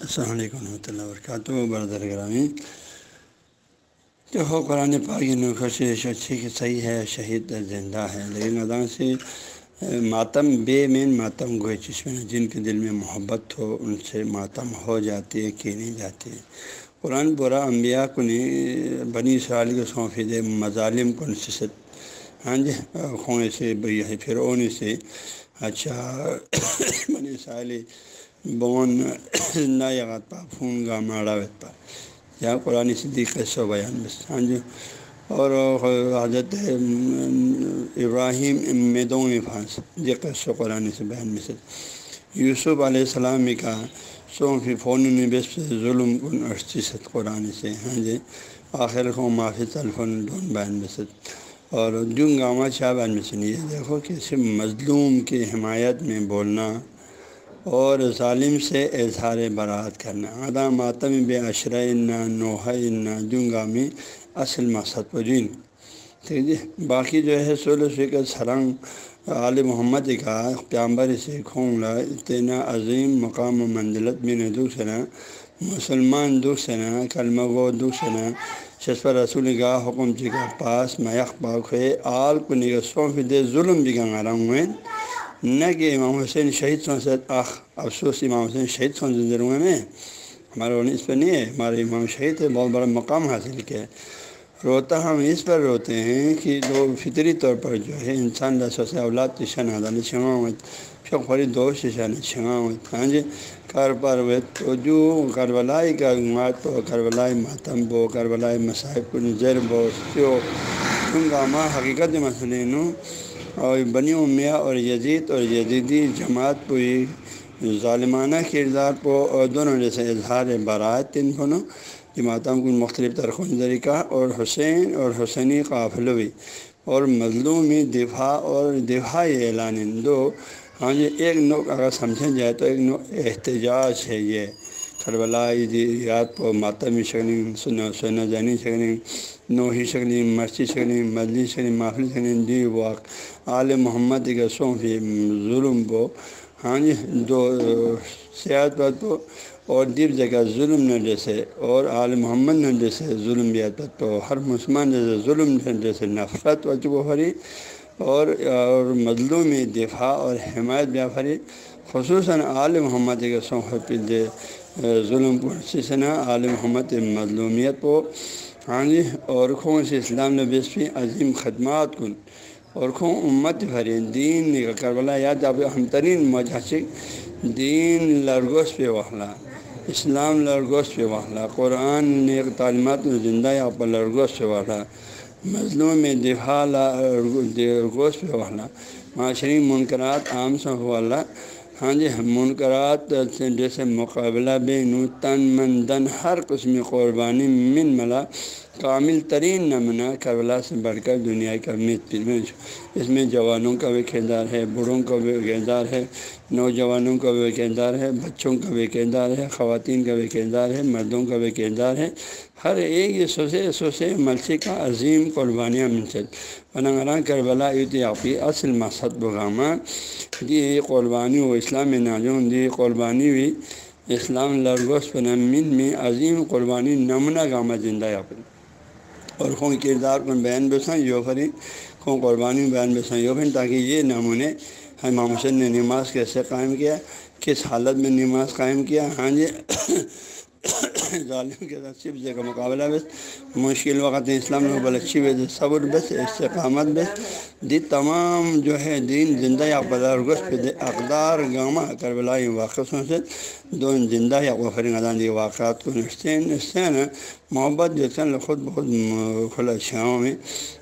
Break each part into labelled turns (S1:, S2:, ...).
S1: السلام علیکم ورحمۃ اللہ وبرکاتہ بردر گرامی۔ تو ہو قرآن پاک نخش اچھی کہ صحیح ہے، شہید زندہ ہے۔ لیکن ادا سے ماتم بے مین ماتم گوئے چشمے جن کے دل میں محبت ہو، ان سے ماتم ہو جاتی ہے، کی نہیں جاتی۔ ہے قرآن برا انبیاء کو نہیں بنی اسرائیل کو سونپی دے مظالم کو نصیصت ہاں جی خون سے فرعون سے۔ اچھا بنی اسرائیل بون زندہ یغت پا فون گا ماڑا وت پا. یا قرآن صدیق سو بیان بس. ہاں جی اور حضرت ابراہیم میدوں میں پھانس یہ قصہ قرآن سے بیان میں سے یوسف علیہ السلام نے کہا سو فی فون بس ظلم کن ارسیست قرآن سے. ہاں جی آخر کو معافی تلفون ڈون بیان بسد اور جن گاما شاہ بیان میں سنیے دیکھو کہ صرف مظلوم کی حمایت میں بولنا اور ظالم سے اظہار برات کرنا۔ ادا ماتم بے اشرا نوح نہ جنگا میں اصل مقصد پرین ٹھیک جی باقی جو ہے سول فکر سرنگ عال محمد کا پیامبر سے کھونگلا اتنا عظیم مقام و منزلت میں دوسرا مسلمان دوسرا کلمہ و دوسرا شسفر رسول گاہ حکم جی کا پاس میخ پاک ہے آل کو نگہ سونف دے ظلم بھی گنگا رنگ ہوئے نہ کہ امام حسین شہید سن سد آخ، افسوس، امام حسین شہید سن ضرور میں ہمارا اس پہ نہیں ہے، ہمارے امام شہید ہے بہت بڑا مقام حاصل کیا ہے۔ روتا، ہم اس پر روتے ہیں کہ جو فطری طور پر جو ہے، انسان رسو سے اولاد تشن حضان چھوا ہوئے فری دو ششان چھوا ہاں جی کر پر ہوئے جو کربلائی کا مات بو کربلائی ماتم بو، کربلائی مصاحب کو نظر بو سو گامہ حقیقت مسئلے نو اور بنی امیہ اور یزید اور یزیدی جماعت پوری ظالمانہ کردار پو اور دونوں جیسے اظہار برات تین فنوں جماعتوں کو مختلف ترخون ذریقہ اور حسین اور حسینی قافلوی اور مظلومی دفاع اور دفاعی اعلان دو۔ ہاں جی ایک نوع اگر سمجھا جائے تو ایک نوع احتجاج ہے یہ۔ کربلائی یاد پو ماتمی شکنی سنو سونا جانی شکنی نوحی شکنی مرچی شکنی مدلی شکنی محفل شکنی دی واق آل محمد کے سونفی ظلم کو ہاں جی دو سیاحت پت پو اور دیپ جگہ ظلم نے جیسے، اور آل محمد نے جیسے ظلم بیات پو ہر مسلمان جیسے ظلم جیسے، نفرت و چکو اور اور مظلومی دفاع اور حمایت بیا پھری خصوصاً عال محمد کے سونف دے ظلم پرسنا عال محمد مظلومیت کو ہاں جی اور خوں سے اسلام نے عظیم خدمات کن۔ اور خوں امت بھرے دین کربلا یاد اب ہم ترین مجھسک دین لرگوش پہ وحلہ اسلام لرگوش پہ وحلہ قرآن نے تعلیمات زندہ یا پر لرگوش پہ وحلہ مظلوم میں دفاع لرگوش پہ وحلہ معاشرے منقرات عام سے والا ہاں جی منقرات جیسے مقابلہ بے نو تن من دن ہر قسم قربانی من ملا، کامل ترین نمونہ کربلا سے بڑھ کر دنیا کا میت اس میں جوانوں کا بھی کردار ہے، بوڑھوں کا بھی کردار ہے، نوجوانوں کا بھی کردار ہے، بچوں کا بھی کردار ہے، خواتین کا بھی کردار ہے، مردوں کا بھی کردار ہے۔ ہر ایک یہ سوسے سوسے ملسی کا عظیم قربانیاں منصد پنگرا کربلا یوتیاپی اصل مقصد بغامہ یہ قربانی و اسلام ناجون دی قربانی بھی اسلام لرگوس پنمین میں عظیم قربانی نمونہ گامہ زندہ یاپن اور خون کردار کو بیان بسائیں یو فری خون قربانی بیان بسائیں یو تاکہ یہ نمونے امام حسین نے نماز کیسے قائم کیا، کس حالت میں نماز قائم کیا ہاں جی۔ ظالم کے ساتھ صرف کا مقابلہ بس مشکل وقت اسلام میں بل اچھی وجہ صبر بس استقامت بس دی تمام جو ہے دین زندہ یا بدرگس پہ اقدار گامہ کربلائی واقعوں سے دو زندہ یا وفرین ادان دی واقعات کو نسطین نسطین محبت جو سن خود بخود کھلا چھاؤں میں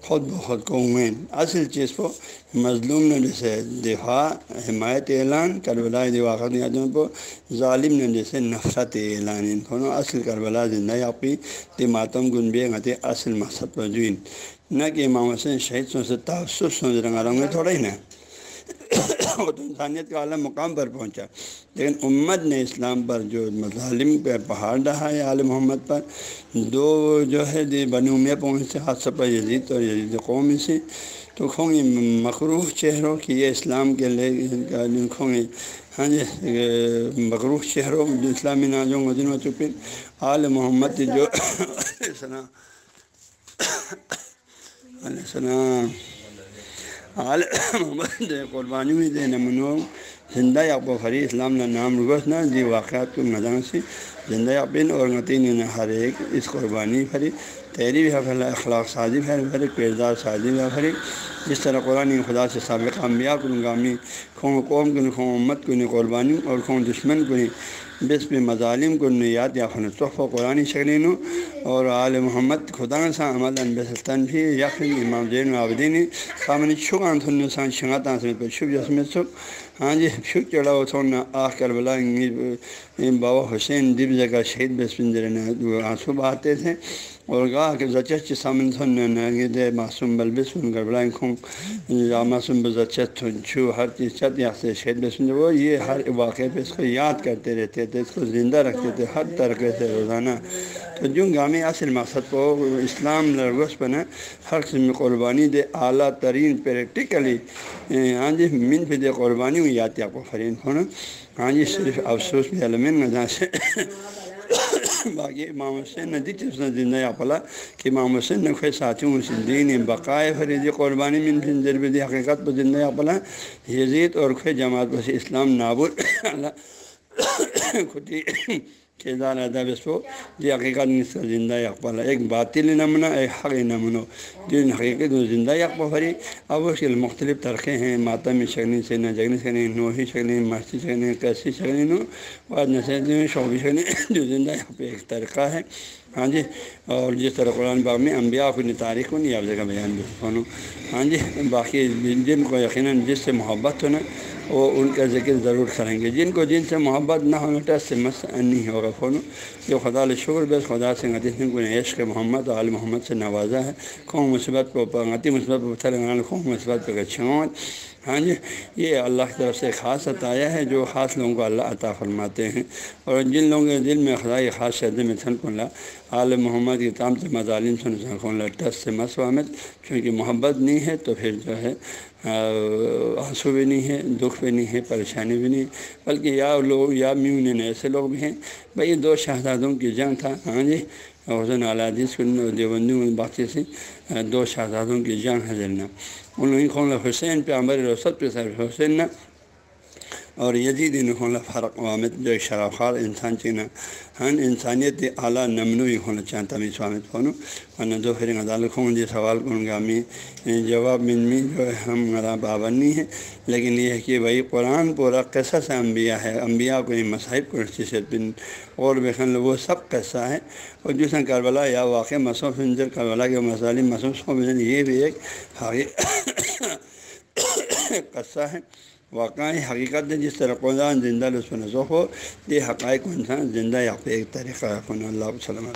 S1: خود بخود کو ہوئیں اصل چیز کو مظلوم نے جیسے دفاع حمایت اعلان کربلائی دی واقعات یادوں کو ظالم نے جیسے نفرت اعلان دونوں اصل اصل کربلا زندہ یا پی دی ماتم گن بے اصل مقصد پر جوئن نہ کہ امام حسین شہید سو سے تعصب سوچ رنگا رنگ میں تھوڑا ہی نا وہ تو انسانیت کا اعلیٰ مقام پر پہنچا لیکن امت نے اسلام پر جو مظالم پہ پہاڑ رہا ہے عالم محمد پر دو جو ہے دی بنو میں پہنچتے حادثہ پر یزید اور یزید قوم سے تو کھونگی مقروف چہروں کی یہ اسلام کے لے کھونگی ہاں جی مقروف چہروں اسلامی ناجوں مدین و چپن آل محمد جو السلام علیہ السلام۔ آل محمد قربانی دے نمنو زندہ یاب فری اسلام نام رگوسنا جی واقعات کو نظام سے زندہ یابن اور نتین ہر ایک اس قربانی پھری تیری بھی حفل اخلاق سازی پھر پھر کردار سازی بھی پھری جس طرح قرآن خدا سے سابق انبیاء کو گامی خون قوم کن خون امت کن قربانی اور خون دشمن کن بس پہ مظالم کو یاد یا خن تحفہ، قرآن شکلین اور عال محمد خدا سا عمل انبسلطن بھی یقین، امام زین العابدین خامن شکان تھن سان شنگات پہ شب جسم سکھ ہاں جی شک چڑھا ہو تھوڑا آ کر بلا بابا حسین دب جگہ شہید بسپندر نے آنسو بہاتے تھے اور گاہ کے زچ سامن تھن دے معصوم بل بسن کر بلائیں یا معصوم بزچت چھو ہر چیز چت یا سے شہید بسپندر وہ یہ ہر واقعے پہ اس کو یاد کرتے رہتے تھے اس کو زندہ رکھتے تھے ہر طرح سے روزانہ تو جو گامی اصل مقصد کو اسلام لرگوس بنا ہر قسم قربانی دے اعلیٰ ترین پریکٹیکلی ہاں جی من پہ دے قربانی ہوئی یاد آپ کو فرین ہونا ہاں جی صرف افسوس بھی علمین سے باقی امام حسین نے دیکھ زندہ یا پلا کہ امام حسین نے خواہ ساتھیوں دین بقائے فریدی قربانی من پھر دربدی حقیقت پر زندہ پلا یزید اور خواہ جماعت بس اسلام نابود خودی کردار ادب اس کو یہ حقیقت نصف زندہ اقبال ایک باطل نمونہ ایک حق نمونہ جن حقیقت و زندہ اقبال بھری اب اس کے مختلف طرقے ہیں ماتم شکنی سے نہ جگنی شکنی نوحی شکنی مسجد شکنی کیسی شکنی نو بعد نسل شعبی شکنی جو زندہ پہ ایک طریقہ ہے ہاں جی اور جس طرح قرآن باغ میں انبیاء کو تاریخ کو نہیں آپ جگہ بیان بھی ہاں جی باقی جن کو یقیناً جس سے محبت ہونا وہ ان کا ذکر ضرور کریں گے۔ جن کو جن سے محبت نہ ہونا ٹس سے مس نہیں ہوگا فون جو خدا شکر بس، خدا سے غدیث کو عشق محمد عال محمد سے نوازا ہے۔ قوم مثبت کو غتی مثبت پتھر قوم مثبت پہ چھوت ہاں جی یہ اللہ کی طرف سے خاص عطایا ہے، جو خاص لوگوں کو اللہ عطا فرماتے ہیں۔ اور جن لوگوں کے دل میں خدا خاص شد میں تھن کن عال محمد کی تام سے مظالم سن کن ٹس سے مسوامت کیونکہ محبت نہیں ہے تو پھر جو ہے آنسو بھی نہیں ہے دکھ بھی نہیں ہے پریشانی بھی نہیں، بلکہ یا لوگ، یا میون ایسے لوگ بھی ہیں۔ بھائی دو شہزادوں کی جنگ تھا ہاں جی؟ حسن علادیث دیوبندی باقی سے دو شہزادوں کی جنگ حضرنا جلنا انہوں کھول حسین پہ عمر رسد پہ صرف حسین نہ اور یزید ان فرق وامد جو شرافار انسان چینا، ہن انسانیت اعلیٰ نمنو ہی ہونا چاہتا میں سوامت کھونوں ورنہ دو پھر عدالت خون جی سوال کون گامی جواب من میں جو ہے ہم مرا پابندی ہے، لیکن یہ ہے کہ بھائی قرآن پورا قصہ سے انبیاء ہے۔ انبیاء کو یہ مصاحب کو سے بن اور بخن وہ سب قصہ ہے۔ اور جس نے کربلا یا واقع مصوف انجر کربلا کے مسائل مصوف یہ بھی ایک قصہ ہے۔ واقعی حقیقت ہے جس طرح قرآن زندہ لطف نظو ہو، یہ حقائق انسان زندہ یا ایک طریقہ ہے۔ اللہ وسلم